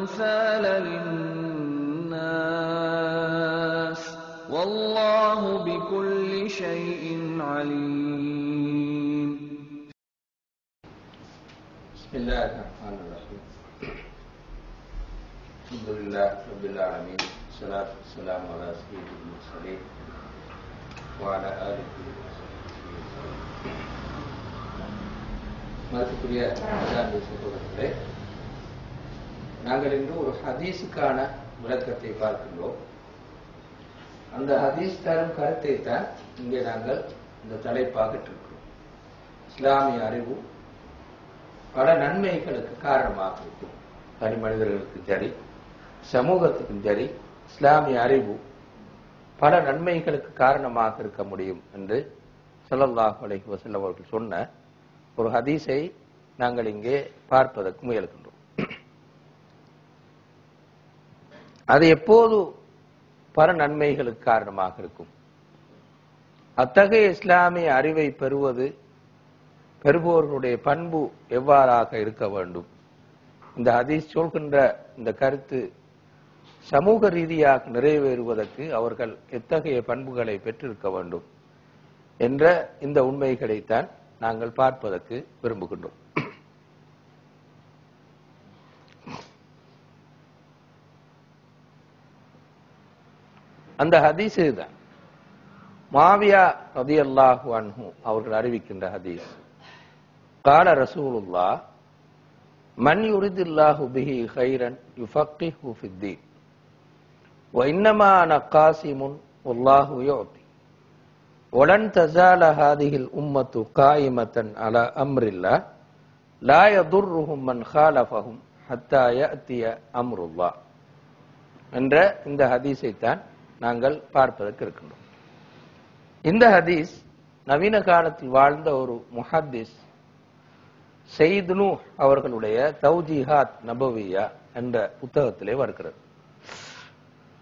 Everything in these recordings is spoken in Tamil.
الْأَمْثَالَ لِلنَّاسِ ۗ وَاللَّهُ بِكُلِّ شَيْءٍ عَلِيمٌ. بسم الله الرحمن الرحيم. الحمد لله رب العالمين والصلاة والسلام على سيد المرسلين وعلى آله وصحبه وسلم. நாங்கள் இன்று ஒரு ஹதீஸுக்கான விளக்கத்தை பார்க்கின்றோம். அந்த ஹதீஸ் தரும் கருத்தை தான் இங்கே நாங்கள் இந்த தலைப்பாக இருக்கிறோம் இஸ்லாமிய அறிவு பல நன்மைகளுக்கு காரணமாக இருக்கும். தனி மனிதர்களுக்கும் சரி சமூகத்துக்கும் சரி இஸ்லாமிய அறிவு பல நன்மைகளுக்கு காரணமாக இருக்க முடியும் என்று ஸல்லல்லாஹு அலைஹி வசல்லம் அவர்கள் சொன்ன ஒரு ஹதீஸை நாங்கள் இங்கே பார்ப்பதற்கு முயல்கின்றோம். அது எப்போது பல நன்மைகளுக்கு காரணமாக இருக்கும். அத்தகைய இஸ்லாமிய அறிவை பெறுவது பெறுபவர்களுடைய பண்பு எவ்வாறாக இருக்க வேண்டும்? இந்த ஹதீஸ் சொல்கின்ற இந்த கருத்து சமூக ரீதியாக நிறைவேறுவதற்கு அவர்கள் எத்தகைய பண்புகளை பெற்றிருக்க வேண்டும்? என்ற இந்த உண்மைகளைத்தான் நாங்கள் பார்ப்பதற்கு விரும்புகின்றோம். அந்த ஹதீஸ் இதுதான். மாவியா ரதி அல்லாஹு அன்ஹு அவர்கள் அறிவிக்கின்ற ஹதீஸ். கால ரசூலுல்லா மன் யுரிதில்லாஹு பிஹி ஹைரன் யுஃபக்கிஹு ஃபித்தீன். வ இன்னமா நக்காசிமுன் வல்லாஹு யோதி ஒலன் தஜால ஹாதிஹில் உம்மத்து காயிமத்தன் அல அம்ரில்லா லா யதுர்ருஹும் மன் ஹாலஃபஹும் ஹத்தாய அத்திய அம்ருல்லா. என்ற இந்த ஹதீஸைத்தான் நாங்கள் பார்ப்பதற்கு இருக்கின்றோம். இந்த ஹதீஸ் நவீன காலத்தில் வாழ்ந்த ஒரு முஹத்திஸ் செய்துனு அவர்களுடைய தௌஜிஹாத் நபவியா என்ற புத்தகத்திலே வருகிறது.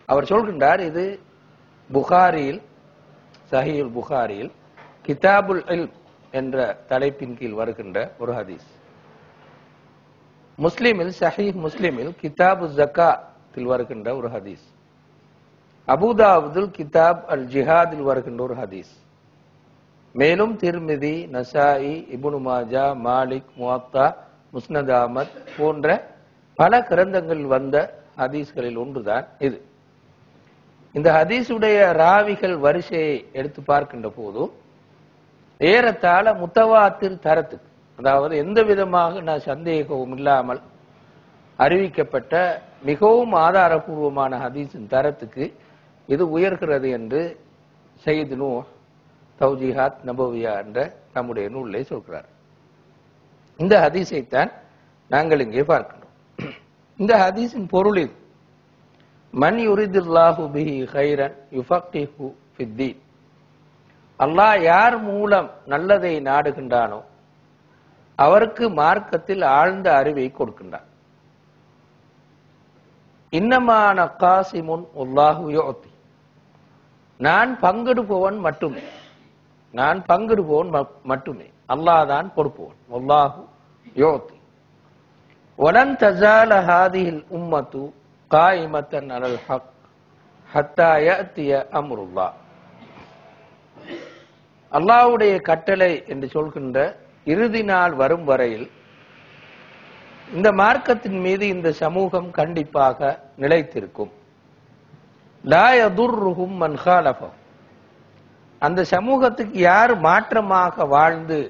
அவர் சொல்கின்றார் இது புகாரியில் சஹீல் புகாரியில் கிதாபுல் இல் என்ற தலைப்பின் கீழ் வருகின்ற ஒரு ஹதீஸ். முஸ்லிமில் சஹீஹ் முஸ்லிமில் கிதாபு ஜக்காத்தில் வருகின்ற ஒரு ஹதீஸ். அபுதாவுதுல் கிதாப் அல் ஜிஹாதில் வருகின்ற ஒரு ஹதீஸ். மேலும் திருமிதி நசாயி இபுனு மாஜா மாலிக் முவாத்தா முஸ்னத் அஹமத் போன்ற பல கிரந்தங்களில் வந்த ஹதீஸ்களில் ஒன்றுதான் இது. இந்த ஹதீஸுடைய ராவிகள் வரிசையை எடுத்து பார்க்கின்ற போது ஏறத்தாழ முத்தவாத்தின் தரத்துக்கு அதாவது எந்த விதமாக நான் சந்தேகமும் இல்லாமல் அறிவிக்கப்பட்ட மிகவும் ஆதாரபூர்வமான ஹதீஸின் தரத்துக்கு இது உயர்கிறது என்று செய்து நூ தௌஜிஹாத் நபோவியா என்ற நம்முடைய நூலை சொல்கிறார். இந்த ஹதீஸைத்தான் நாங்கள் இங்கே பார்க்கின்றோம். இந்த ஹதீஸின் பொருள் இது மன் யுரிதுல்லாஹு பிஹி ஹைரன் யுஃபக்கிஹு ஃபித்தீன். அல்லாஹ் யார் மூலம் நல்லதை நாடுகின்றானோ அவருக்கு மார்க்கத்தில் ஆழ்ந்த அறிவை கொடுக்கின்றான். இன்னமான காசிமுன் உல்லாஹு யோத்தி நான் பங்கிடுபவன் மட்டுமே. நான் பங்கிடுபவன் மட்டுமே. அல்லாஹ் தான் கொடுப்பவன் அல்லாஹு யோத்தி ஒலன் தஜால ஹாதிஹில் உம்மத்து காயிமத்தன் அலல் ஹக் ஹத்தா யத்திய அம்ருல்லா. அல்லாஹ்வுடைய கட்டளை என்று சொல்கின்ற இறுதி நாள் வரும் வரையில் இந்த மார்க்கத்தின் மீது இந்த சமூகம் கண்டிப்பாக நிலைத்திருக்கும். லா யதுர்ருஹும் மன் அந்த சமூகத்துக்கு யார் மாற்றமாக வாழ்ந்து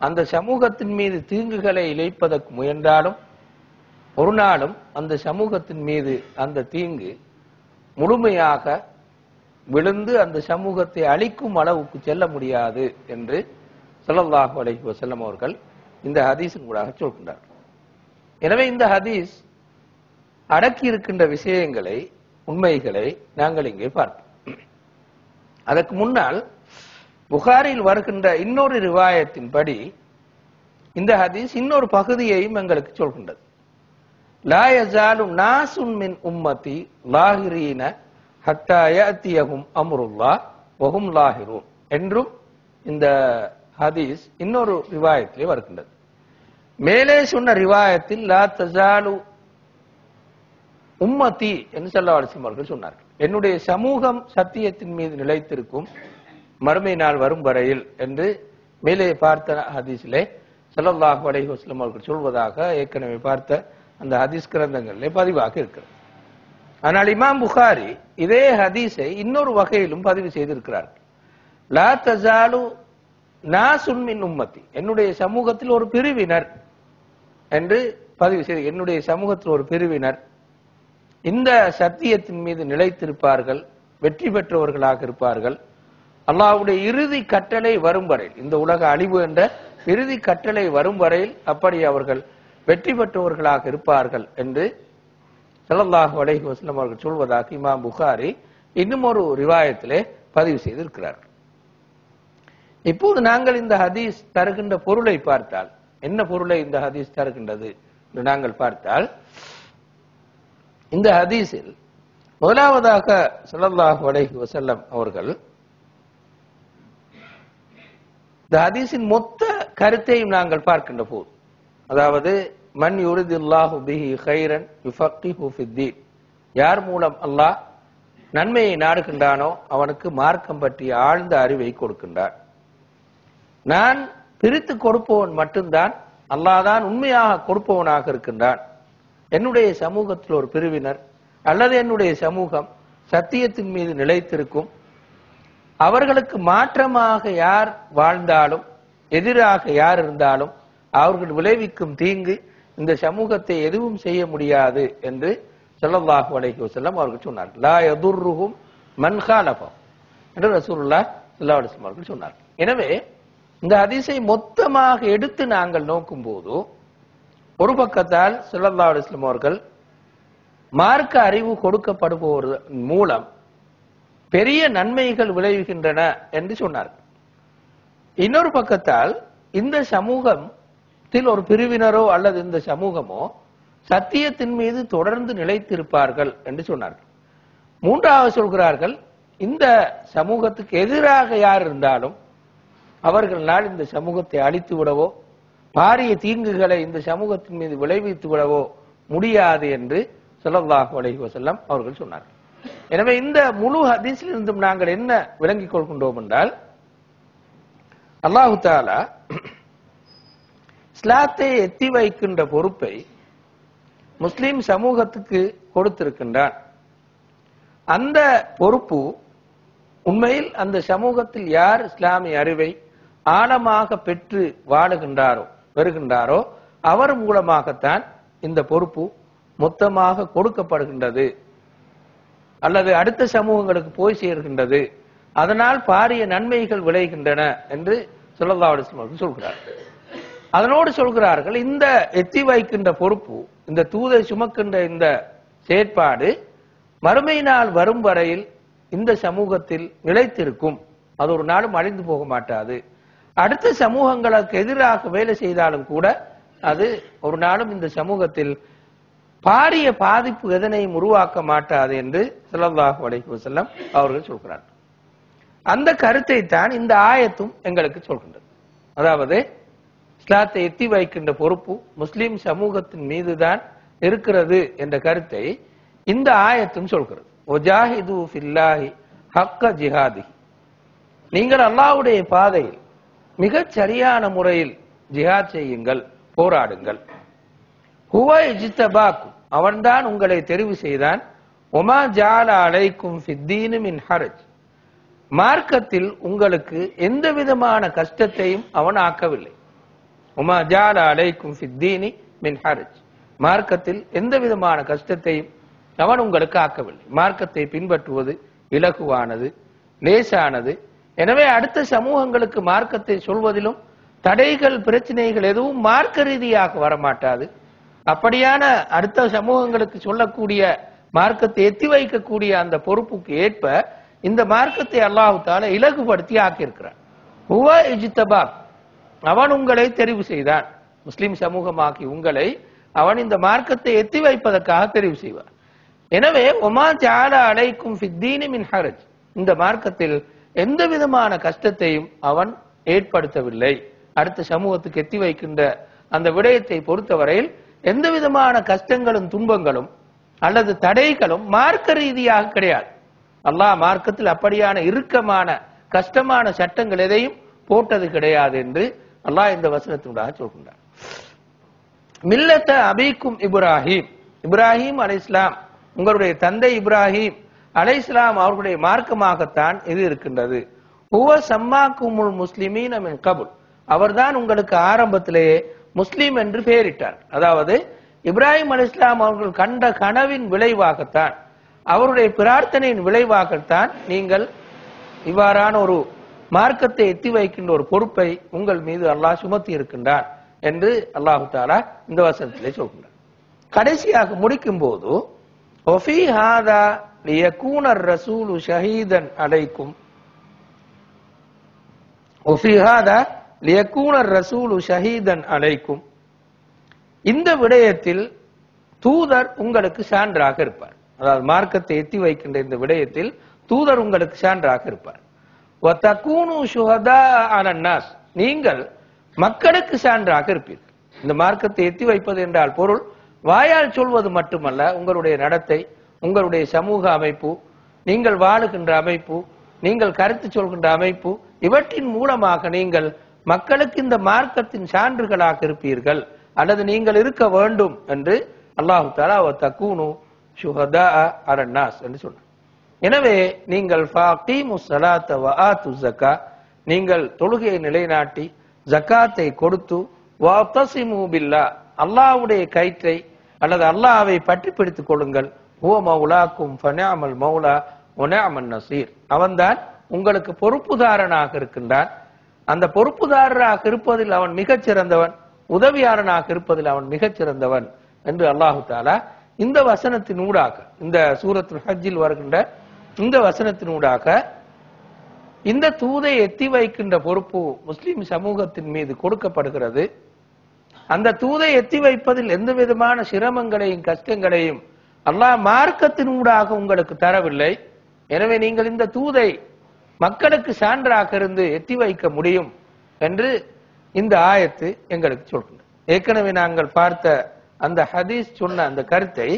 அந்த சமூகத்தின் மீது தீங்குகளை இழைப்பதற்கு முயன்றாலும் ஒரு நாளும் அந்த சமூகத்தின் மீது அந்த தீங்கு முழுமையாக விழுந்து அந்த சமூகத்தை அழிக்கும் அளவுக்கு செல்ல முடியாது என்று சொல்லல்லாஹு அலஹி வசல்லம் அவர்கள் இந்த ஹதீஸின் கூட சொல்கின்றார் எனவே இந்த ஹதீஸ் அடக்கி இருக்கின்ற விஷயங்களை உண்மைகளை நாங்கள் இங்கே பார்ப்போம். அதற்கு முன்னால் புகாரில் வருகின்ற இன்னொரு ரிவாயத்தின்படி இந்த ஹதீஸ் இன்னொரு பகுதியையும் எங்களுக்கு சொல்கின்றது. லா யஸாலு நாசுன் மின் உம்மதி லாஹிரீன ஹத்தா யஅத்தியஹும் அம்ருல்லாஹ் வஹும் லாஹிரூன் என்றும் இந்த ஹதீஸ் இன்னொரு ரிவாயத்திலே வருகின்றது. மேலே சொன்ன ரிவாயத்தில் லா தஜாலு உம்மத்தி என்று சொல்ல அவர்கள் சொன்னார்கள். என்னுடைய சமூகம் சத்தியத்தின் மீது நிலைத்திருக்கும் மறுமை நாள் வரும் வரையில் என்று மேலே பார்த்த ஹதீஸிலே ஸல்லல்லாஹு அலைஹி வஸல்லம் அவர்கள் சொல்வதாக ஏற்கனவே பார்த்த அந்த ஹதீஸ் கிரந்தங்களிலே பதிவாக இருக்கிறது. ஆனால் இமாம் புகாரி இதே ஹதீஸை இன்னொரு வகையிலும் பதிவு செய்திருக்கிறார்கள். லா தஸாலு நாசுன் மின் உம்மத்தி. என்னுடைய சமூகத்தில் ஒரு பிரிவினர் என்று பதிவு செய்து என்னுடைய சமூகத்தில் ஒரு பிரிவினர் இந்த சத்தியத்தின் மீது நிலைத்திருப்பார்கள் வெற்றி பெற்றவர்களாக இருப்பார்கள். அல்லாஹ்வுடைய இறுதி கட்டளை வரும் வரையில் இந்த உலக அழிவு என்ற இறுதி கட்டளை வரும் வரையில் அப்படி அவர்கள் வெற்றி பெற்றவர்களாக இருப்பார்கள் என்று ஸல்லல்லாஹு அலைஹி வஸ்லம் அவர்கள் சொல்வதாக இமாம் புகாரி இன்னும் ஒரு ரிவாயத்திலே பதிவு செய்திருக்கிறார்கள் இப்போது நாங்கள் இந்த ஹதீஸ் தருகின்ற பொருளை பார்த்தால் என்ன பொருளை இந்த ஹதீஸ் தருகின்றது என்று நாங்கள் பார்த்தால் இந்த ஹதீஸில் முதலாவதாக ஸல்லல்லாஹு அலைஹி வசல்லம் அவர்கள் இந்த ஹதீஸின் மொத்த கருத்தையும் நாங்கள் பார்க்கின்ற போது அதாவது மன் யுருதில்லாஹு பிஹி ஹைரன் யுஃபக்கிஹு ஃபித்தீன். யார் மூலம் அல்லாஹ் நன்மையை நாடுகின்றானோ அவனுக்கு மார்க்கம் பற்றிய ஆழ்ந்த அறிவை கொடுக்கின்றான். நான் பிரித்து கொடுப்பவன் மட்டும்தான் அல்லாதான் உண்மையாக கொடுப்பவனாக இருக்கின்றான். என்னுடைய சமூகத்தில் ஒரு பிரிவினர் அல்லது என்னுடைய சமூகம் சத்தியத்தின் மீது நிலைத்திருக்கும். அவர்களுக்கு மாற்றமாக யார் வாழ்ந்தாலும் எதிராக யார் இருந்தாலும் அவர்கள் விளைவிக்கும் தீங்கு இந்த சமூகத்தை எதுவும் செய்ய முடியாது என்று சொல்லல்லாஹு அலைஹி வஸல்லம் அவர்கள் சொன்னார் லா யதுர்ருஹும் மன்காலபம் என்று ரசூலுல்லாஹ் ஸல்லல்லாஹு அலைஹி வஸல்லம் அவர்கள் சொன்னார் எனவே இந்த அதிசை மொத்தமாக எடுத்து நாங்கள் நோக்கும் போது ஒரு பக்கத்தால் ஸல்லல்லாஹு அலைஹி அவர்கள் மார்க்க அறிவு கொடுக்கப்படுபவர் மூலம் பெரிய நன்மைகள் விளைவுகின்றன என்று சொன்னார். இன்னொரு பக்கத்தால் இந்த சமூகத்தில் ஒரு பிரிவினரோ அல்லது இந்த சமூகமோ சத்தியத்தின் மீது தொடர்ந்து நிலைத்திருப்பார்கள் என்று சொன்னார்கள் மூன்றாவது சொல்கிறார்கள் இந்த சமூகத்துக்கு எதிராக யார் இருந்தாலும் அவர்களால் இந்த சமூகத்தை அழித்து விடவோ பாரிய தீங்குகளை இந்த சமூகத்தின் மீது விளைவித்து விடவோ முடியாது என்று சொல்லல்லாஹு அலைஹி வஸல்லம் அவர்கள் சொன்னார்கள். எனவே இந்த முழு ஹதீஸில் இருந்தும் நாங்கள் என்ன விளங்கிக் கொள்கின்றோம் என்றால் அல்லாஹு தாலா இஸ்லாத்தை எத்தி வைக்கின்ற பொறுப்பை முஸ்லிம் சமூகத்துக்கு கொடுத்திருக்கின்றான். அந்த பொறுப்பு உண்மையில் அந்த சமூகத்தில் யார் இஸ்லாமிய அறிவை ஆழமாக பெற்று வாழுகின்றாரோ பெறுகின்றாரோ அவர் மூலமாகத்தான் இந்த பொறுப்பு மொத்தமாக கொடுக்கப்படுகின்றது. அல்லது அடுத்த சமூகங்களுக்கு போய் சேர்கின்றது. அதனால் பாரிய நன்மைகள் விளைகின்றன என்று ஸல்லல்லாஹு அலைஹி சொல்கிறார். அதனோடு சொல்கிறார்கள் இந்த எத்தி வைக்கின்ற பொறுப்பு இந்த தூதை சுமக்கின்ற இந்த செயற்பாடு மறுமை நாள் வரும் வரையில் இந்த சமூகத்தில் நிலைத்திருக்கும். அது ஒரு நாளும் அழிந்து போக மாட்டாது. அடுத்த சமூகங்களுக்கு எதிராக வேலை செய்தாலும் கூட அது ஒரு நாளும் இந்த சமூகத்தில் பாரிய பாதிப்பு எதனையும் உருவாக்க மாட்டாது என்று ஸல்லல்லாஹு அலைஹி செல்லம் அவர்கள் சொல்கிறார் அந்த கருத்தை தான் இந்த ஆயத்தும் எங்களுக்கு சொல்கின்றது. அதாவது இஸ்லாத்தை எத்தி வைக்கின்ற பொறுப்பு முஸ்லிம் சமூகத்தின் மீதுதான் இருக்கிறது என்ற கருத்தை இந்த ஆயத்தும் சொல்கிறது. ஒஜாஹிது ஃபில்லாஹி ஹக்க ஜிஹாதி நீங்கள் அல்லாஹ்வுடைய பாதையில் மிகச் சரியான முறையில் ஜிஹாத் செய்யுங்கள் போராடுங்கள். ஹுவ இஜ்தபாக்கும் அவன்தான் உங்களை தெரிவு செய்தான். ஒமா ஜால அலைக்கும் மின் ஹரஜ். மார்க்கத்தில் உங்களுக்கு எந்த விதமான கஷ்டத்தையும் அவன் ஆக்கவில்லை. உமா ஜால அலைக்கும் ஃபித்தீனி மின் ஹரஜ். மார்க்கத்தில் எந்த விதமான கஷ்டத்தையும் அவன் உங்களுக்கு ஆக்கவில்லை. மார்க்கத்தை பின்பற்றுவது இலகுவானது லேசானது எனவே அடுத்த சமூகங்களுக்கு மார்க்கத்தை சொல்வதிலும் தடைகள் பிரச்சனைகள் எதுவும் மார்க்க ரீதியாக வரமாட்டாது. அப்படியான அடுத்த சமூகங்களுக்கு சொல்லக்கூடிய மார்க்கத்தை எத்தி வைக்கக்கூடிய அந்த பொறுப்புக்கு ஏற்ப இந்த மார்க்கத்தை அல்லாஹு தால இலகுபடுத்தி ஆக்கியிருக்கிறான். அவன் உங்களை தெரிவு செய்தான். முஸ்லிம் சமூகமாக்கி உங்களை அவன் இந்த மார்க்கத்தை எத்தி வைப்பதற்காக தெரிவு செய்வான். எனவே ஒமா ஜாலா அலைக்கும் மின் இந்த மார்க்கத்தில் எந்த விதமான கஷ்டத்தையும் அவன் ஏற்படுத்தவில்லை. அடுத்த சமூகத்துக்கு எத்தி வைக்கின்ற அந்த விடயத்தை பொறுத்தவரையில் எந்த விதமான கஷ்டங்களும் துன்பங்களும் அல்லது தடைகளும் மார்க்க ரீதியாக கிடையாது. அல்லாஹ் மார்க்கத்தில் அப்படியான இறுக்கமான கஷ்டமான சட்டங்கள் எதையும் போட்டது கிடையாது என்று அல்லாஹ் இந்த வசனத்தினுடைய சொல்கின்றார் மில்லத்த அபீக்கும் இப்ராஹிம். இப்ராஹிம் அலைஹிஸ்ஸலாம் உங்களுடைய தந்தை இப்ராஹிம் அலைஹிஸ்ஸலாம் அவர்களுடைய மார்க்கமாகத்தான் இது இருக்கின்றது. உவ சம்மாக்குமுல் முஸ்லிமீன அமின் கபுல். அவர்தான் உங்களுக்கு ஆரம்பத்திலேயே முஸ்லீம் என்று பெயரிட்டார். அதாவது இப்ராஹிம் அலிஸ்லாம் அவர்கள் கண்ட கனவின் விளைவாகத்தான் அவருடைய பிரார்த்தனையின் விளைவாகத்தான் நீங்கள் இவ்வாறான ஒரு மார்க்கத்தை எத்தி வைக்கின்ற ஒரு பொறுப்பை உங்கள் மீது அல்லாஹ் சுமத்தி இருக்கின்றான் என்று அல்லாஹு தாலா இந்த வசனத்திலே சொல்கின்றார் கடைசியாக முடிக்கும் போது லியகூனர் ரசூலு ஷஹீதன் அலைக்கும் ஒஃபி ஹாதா லியகூனர் ரசூலு ஷஹீதன் அலைக்கும் இந்த விடயத்தில் தூதர் உங்களுக்கு சான்றாக இருப்பார். அதாவது மார்க்கத்தை எத்தி வைக்கின்ற இந்த விடயத்தில் தூதர் உங்களுக்கு சான்றாக இருப்பார். நீங்கள் மக்களுக்கு சான்றாக இருப்பீர்கள். இந்த மார்க்கத்தை எத்தி வைப்பது என்றால் பொருள் வாயால் சொல்வது மட்டுமல்ல உங்களுடைய நடத்தை உங்களுடைய சமூக அமைப்பு நீங்கள் வாழுகின்ற அமைப்பு நீங்கள் கருத்து சொல்கின்ற அமைப்பு இவற்றின் மூலமாக நீங்கள் மக்களுக்கு இந்த மார்க்கத்தின் சான்றுகளாக இருப்பீர்கள். அல்லது நீங்கள் இருக்க வேண்டும் என்று அல்லாஹு தாலா தக்கூனு ஷுஹதா அரன்னாஸ் என்று சொன்னார் எனவே நீங்கள் ஃபாகீமு ஸலாத்த வ ஆத்து நீங்கள் தொழுகையை நிலைநாட்டி ஜக்காத்தை கொடுத்து வஅத்தஸிமு பில்லா அல்லாஹ்வுடைய கயிற்றை அல்லது அல்லாவை பற்றி பிடித்துக் கொள்ளுங்கள். ஓ மௌலாக்கும் ஃபனாமல் மௌலா ஒனாமல் நசீர் அவன்தான் உங்களுக்கு பொறுப்புதாரனாக இருக்கின்றான். அந்த பொறுப்புதாரராக இருப்பதில் அவன் மிகச் சிறந்தவன். உதவியாளனாக இருப்பதில் அவன் மிகச் சிறந்தவன் என்று அல்லாஹு தாலா இந்த வசனத்தினூடாக இந்த சூரத்துல் ஹஜ்ஜில் வருகின்ற இந்த வசனத்தினூடாக இந்த தூதை எத்தி வைக்கின்ற பொறுப்பு முஸ்லிம் சமூகத்தின் மீது கொடுக்கப்படுகிறது. அந்த தூதை எத்தி வைப்பதில் எந்த விதமான சிரமங்களையும் கஷ்டங்களையும் அல்லாஹ் மார்க்கத்தினூடாக உங்களுக்கு தரவில்லை. எனவே நீங்கள் இந்த தூதை மக்களுக்கு சான்றாக இருந்து எத்தி வைக்க முடியும் என்று இந்த ஆயத்து எங்களுக்கு சொல்கின்றது. ஏற்கனவே நாங்கள் பார்த்த அந்த ஹதீஸ் சொன்ன அந்த கருத்தை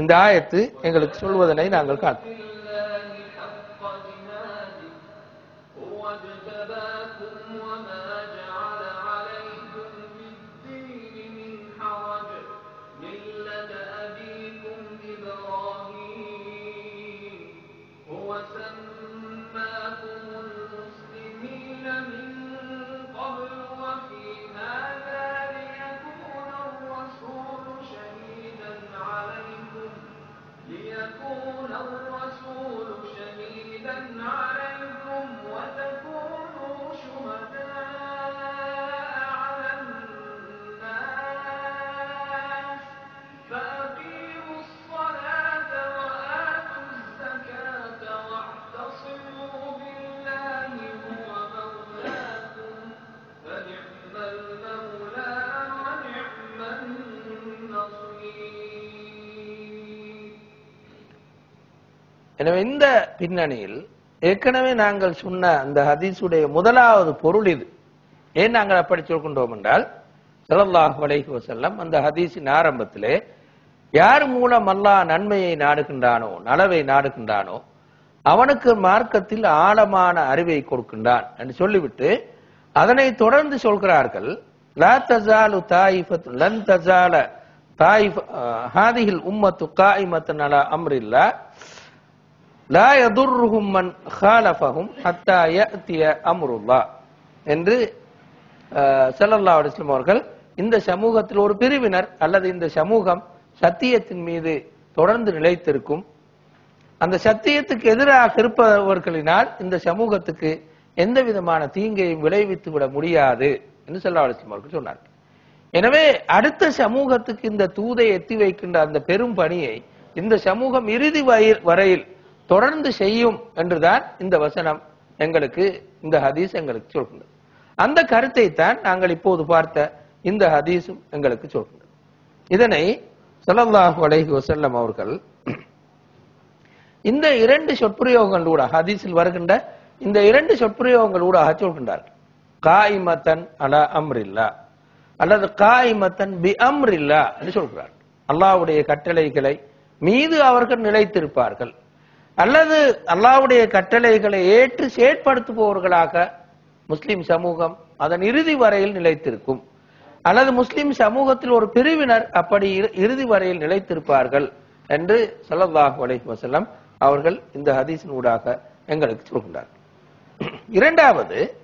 இந்த ஆயத்து எங்களுக்கு சொல்வதனை நாங்கள் காண்போம். எனவே இந்த பின்னணியில் ஏற்கனவே நாங்கள் சொன்ன அந்த ஹதீஸுடைய முதலாவது பொருள் இது. ஏன் நாங்கள் அப்படி சொல்கின்றோம் என்றால் சலல்லாஹ் அலைஹி வசல்லம் அந்த ஹதீஸின் ஆரம்பத்திலே யார் மூலம் அல்லாஹ் நன்மையை நாடுகின்றானோ நலவை நாடுகின்றானோ அவனுக்கு மார்க்கத்தில் ஆழமான அறிவை கொடுக்கின்றான் என்று சொல்லிவிட்டு அதனை தொடர்ந்து சொல்கிறார்கள் லா தஸாலு தாயிஃபத்து லன் தஸால தாயிஃப் ஹாதிஹில் உம்மத்து காயிமத்தன் அலா அம்ரில்லா லா யதுர்ருஹும் மன் ஹாலஃபஹும் ஹத்தா யஅத்திய அம்ருல்லா என்று ஸல்லல்லாஹு அலைஹி வஸல்லம் அவர்கள் இந்த சமூகத்தில் ஒரு பிரிவினர் அல்லது இந்த சமூகம் சத்தியத்தின் மீது தொடர்ந்து நிலைத்திருக்கும். அந்த சத்தியத்துக்கு எதிராக இருப்பவர்களினால் இந்த சமூகத்துக்கு எந்த விதமான தீங்கையும் விளைவித்து விட முடியாது என்று செல்லா அலைஹி அவர்கள் சொன்னார் எனவே அடுத்த சமூகத்துக்கு இந்த தூதை எத்தி வைக்கின்ற அந்த பெரும் பணியை இந்த சமூகம் இறுதி வரையில் தொடர்ந்து செய்யும் என்றுதான் இந்த வசனம் எங்களுக்கு இந்த ஹதீஸ் எங்களுக்கு சொல்கின்றது. அந்த கருத்தை தான் நாங்கள் இப்போது பார்த்த இந்த ஹதீஸும் எங்களுக்கு சொல்கின்றது. இதனை ஸல்லல்லாஹு அலைஹி வசல்லம் அவர்கள் இந்த இரண்டு சொற்பிரயோகங்களூட ஹதீஸில் வருகின்ற இந்த இரண்டு சொற்பிரயோகங்களூடாக சொல்கின்றார்கள். காயிமத்தன் அலா அம்ரில்லா அல்லது காயிமத்தன் பி அம்ரில்லா என்று சொல்கிறார் அல்லாவுடைய கட்டளைகளை மீது அவர்கள் நிலைத்திருப்பார்கள். அல்லது அல்லாவுடைய கட்டளைகளை ஏற்று செயற்படுத்துபவர்களாக முஸ்லிம் சமூகம் அதன் இறுதி வரையில் நிலைத்திருக்கும். அல்லது முஸ்லிம் சமூகத்தில் ஒரு பிரிவினர் அப்படி இறு- இறுதி வரையில் நிலைத்திருப்பார்கள் என்று ஸல்லல்லாஹு அலஹி வஸல்லம் அவர்கள் இந்த ஹதீஸின் ஊடாக எங்களுக்கு சொல்கின்றார் இரண்டாவது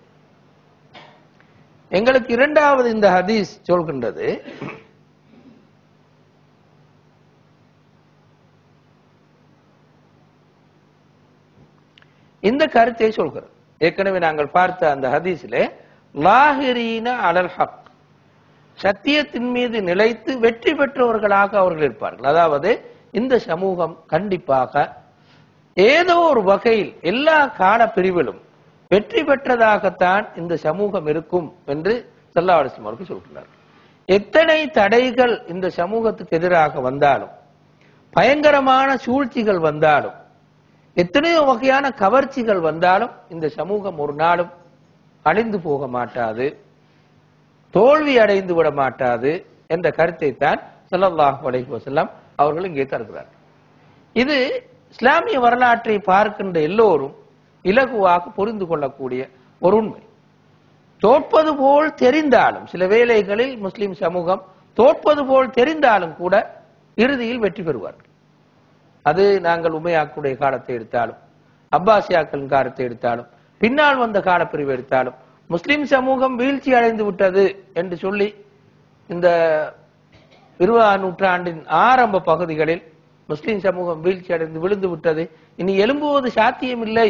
எங்களுக்கு இரண்டாவது இந்த ஹதீஸ் சொல்கின்றது. இந்த கருத்தை சொல்கிறார். ஏற்கனவே நாங்கள் பார்த்த அந்த ஹதீஸிலே லாஹிரீன அலல் ஹக். சத்தியத்தின் மீது நிலைத்து வெற்றி பெற்றவர்களாக அவர்கள் இருப்பார்கள். அதாவது இந்த சமூகம் கண்டிப்பாக ஏதோ ஒரு வகையில் எல்லா கால பிரிவிலும் வெற்றி பெற்றதாகத்தான் இந்த சமூகம் இருக்கும் என்று சல்லா அலிஸ்லாம் அவர்கள் சொல்கிறார் எத்தனை தடைகள் இந்த சமூகத்துக்கு எதிராக வந்தாலும் பயங்கரமான சூழ்ச்சிகள் வந்தாலும் எத்தனையோ வகையான கவர்ச்சிகள் வந்தாலும் இந்த சமூகம் ஒரு நாளும் அழிந்து போக மாட்டாது தோல்வி அடைந்து விட மாட்டாது என்ற கருத்தை தான் ஸல்லல்லாஹு அலைஹி அவர்கள் இங்கே தருகிறார். இது இஸ்லாமிய வரலாற்றை பார்க்கின்ற எல்லோரும் இலகுவாக புரிந்து கொள்ளக்கூடிய ஒரு உண்மை. தோற்பது போல் தெரிந்தாலும் சில வேளைகளில் முஸ்லிம் சமூகம் தோற்பது போல் தெரிந்தாலும் கூட இறுதியில் வெற்றி பெறுவார்கள். அது நாங்கள் உமையாக்குடைய காலத்தை எடுத்தாலும் அப்பாசியாக்களின் காலத்தை எடுத்தாலும் பின்னால் வந்த காலப்பிரிவு எடுத்தாலும் முஸ்லிம் சமூகம் வீழ்ச்சி அடைந்து விட்டது என்று சொல்லி இந்த இருபதாம் நூற்றாண்டின் ஆரம்ப பகுதிகளில் முஸ்லிம் சமூகம் வீழ்ச்சி அடைந்து விழுந்து விட்டது. இனி எழும்புவது சாத்தியமில்லை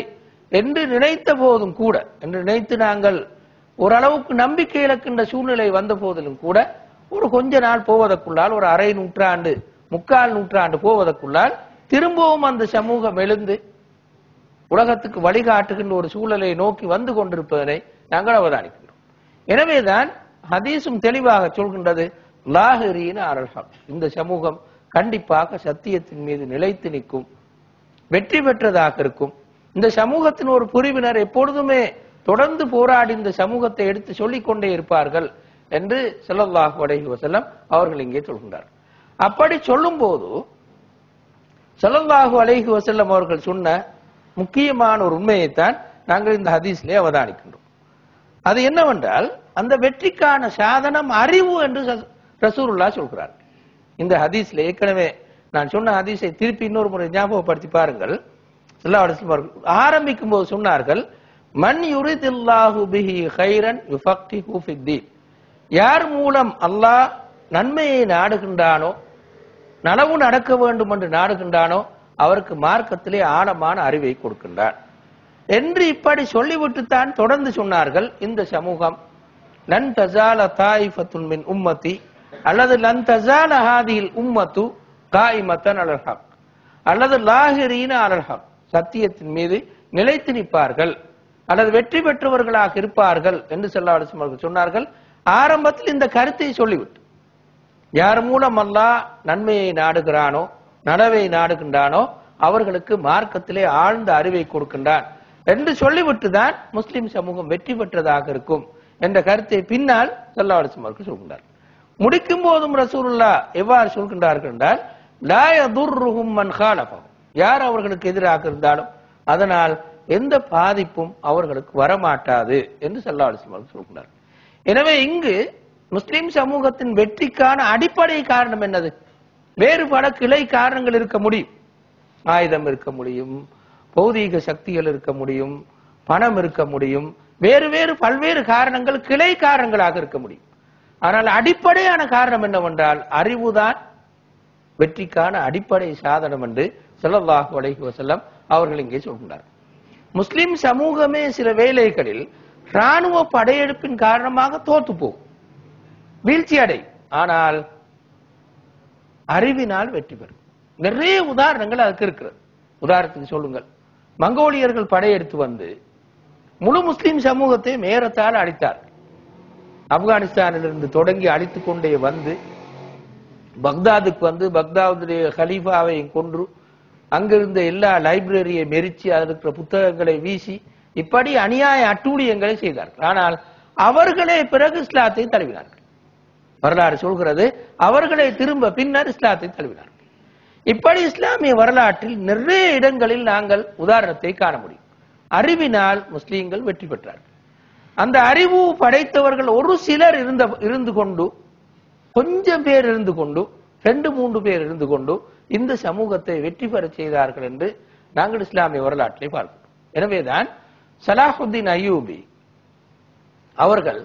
என்று நினைத்த போதும் கூட என்று நினைத்து நாங்கள் ஓரளவுக்கு நம்பிக்கை இழக்கின்ற சூழ்நிலை வந்த போதிலும் கூட ஒரு கொஞ்ச நாள் போவதற்குள்ளால் ஒரு அரை நூற்றாண்டு முக்கால் நூற்றாண்டு போவதற்குள்ளால் திரும்பவும் அந்த சமூகம் எழுந்து உலகத்துக்கு வழிகாட்டுகின்ற ஒரு சூழலை நோக்கி வந்து கொண்டிருப்பதனை நாங்கள் அவதானிக்கின்றோம். எனவேதான் ஹதீஸும் தெளிவாக சொல்கின்றது லாஹிரீன அரல்ஹம் இந்த சமூகம் கண்டிப்பாக சத்தியத்தின் மீது நிலைத்து நிற்கும் வெற்றி பெற்றதாக இருக்கும். இந்த சமூகத்தின் ஒரு பிரிவினர் எப்பொழுதுமே தொடர்ந்து போராடி இந்த சமூகத்தை எடுத்து சொல்லிக் கொண்டே இருப்பார்கள் என்று செல்லல்லாஹு அடைகி வஸல்லம் அவர்கள் இங்கே சொல்கின்றார் அப்படி சொல்லும்போது ஸல்லல்லாஹு அலைஹி வசல்லம் அவர்கள் சொன்ன முக்கியமான ஒரு உண்மையைத்தான் நாங்கள் இந்த ஹதீஸிலே அவதானிக்கின்றோம். அது என்னவென்றால் அந்த வெற்றிக்கான சாதனம் அறிவு என்று ரசூருல்லா சொல்கிறார். இந்த ஹதீஸ்ல ஏற்கனவே நான் சொன்ன ஹதீஸை திருப்பி இன்னொரு முறை ஞாபகப்படுத்தி பாருங்கள். ஸல்லல்லாஹு அவர்கள் ஆரம்பிக்கும் போது சொன்னார்கள் மன் யுரிதில்லாஹு பிஹி கைரன் யார் மூலம் அல்லாஹ் நன்மையை நாடுகின்றானோ நனவு நடக்க வேண்டும் என்று நாடுகின்றானோ அவருக்கு மார்க்கத்திலே ஆழமான அறிவை கொடுக்கின்றான் என்று இப்படி சொல்லிவிட்டுத்தான் தொடர்ந்து சொன்னார்கள் இந்த சமூகம். லன் தசால தாயிஃபத்துன் மின் உம்மத்தி அல்லது லன் தசால ஹாதியில் உம்மத்து காயிமத்தன் மத்தன் ஹக் அல்லது லாகிரீன அலல் சத்தியத்தின் மீது நிலைத்து நிற்பார்கள். அல்லது வெற்றி பெற்றவர்களாக இருப்பார்கள் என்று செல்லா அவர்கள் சொன்னார்கள். ஆரம்பத்தில் இந்த கருத்தை சொல்லிவிட்டு யார் மூலம் அல்லாஹ் நன்மையை நாடுகிறானோ நனவை நாடுகின்றானோ அவர்களுக்கு மார்க்கத்திலே ஆழ்ந்த அறிவை கொடுக்கின்றான். என்று சொல்லிவிட்டு தான் முஸ்லிம் சமூகம் வெற்றி பெற்றதாக இருக்கும் என்ற கருத்தை பின்னால் சல்லா அவர்கள் சொல்கின்றார். முடிக்கும் போதும் ரசூலுல்லா எவ்வாறு சொல்கின்றார்கள் என்றால் யார் அவர்களுக்கு எதிராக இருந்தாலும் அதனால் எந்த பாதிப்பும் அவர்களுக்கு வரமாட்டாது என்று சல்லா அவர்கள் சொல்கின்றார் எனவே இங்கு முஸ்லிம் சமூகத்தின் வெற்றிக்கான அடிப்படை காரணம் என்னது? வேறு பல கிளை காரணங்கள் இருக்க முடியும். ஆயுதம் இருக்க முடியும் பௌதீக சக்திகள் இருக்க முடியும் பணம் இருக்க முடியும் வேறு வேறு பல்வேறு காரணங்கள் கிளை காரணங்களாக இருக்க முடியும். ஆனால் அடிப்படையான காரணம் என்னவென்றால் அறிவுதான் வெற்றிக்கான அடிப்படை சாதனம் என்று ஸல்லல்லாஹு அலைஹி வசல்லம் அவர்கள் இங்கே சொல்கிறார் முஸ்லிம் சமூகமே சில வேலைகளில் ராணுவ படையெடுப்பின் காரணமாக தோத்து போகும். வீழ்ச்சி அடை. ஆனால் அறிவினால் வெற்றி பெறும். நிறைய உதாரணங்கள் அதுக்கு இருக்கிறது. உதாரணத்துக்கு சொல்லுங்கள். மங்கோலியர்கள் படையெடுத்து வந்து முழு முஸ்லிம் சமூகத்தை மேரத்தால் அழித்தார் ஆப்கானிஸ்தானிலிருந்து தொடங்கி அழித்துக் கொண்டே வந்து பக்தாதுக்கு வந்து பக்தாதுடைய ஹலீஃபாவை கொன்று அங்கிருந்த எல்லா லைப்ரரியை மெரிச்சு அதில் இருக்கிற புத்தகங்களை வீசி இப்படி அநியாய அட்டூழியங்களை செய்தார்கள். ஆனால் அவர்களே பிறகு இஸ்லாத்தை தழுவினார்கள். வரலாறு சொல்கிறது அவர்களை திரும்ப பின்னர் இஸ்லாத்தை தழுவினார்கள் இப்படி இஸ்லாமிய வரலாற்றில் நிறைய இடங்களில் நாங்கள் உதாரணத்தை காண முடியும். அறிவினால் முஸ்லீம்கள் வெற்றி பெற்றார்கள் அந்த அறிவு படைத்தவர்கள் ஒரு சிலர் இருந்த இருந்து கொண்டு கொஞ்சம் பேர் இருந்து கொண்டு ரெண்டு மூன்று பேர் இருந்து கொண்டு இந்த சமூகத்தை வெற்றி பெறச் செய்தார்கள் என்று நாங்கள் இஸ்லாமிய வரலாற்றை பார்க்கிறோம். எனவேதான் சலாஹுத்தீன் அயூபி அவர்கள்